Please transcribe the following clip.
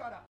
shut up.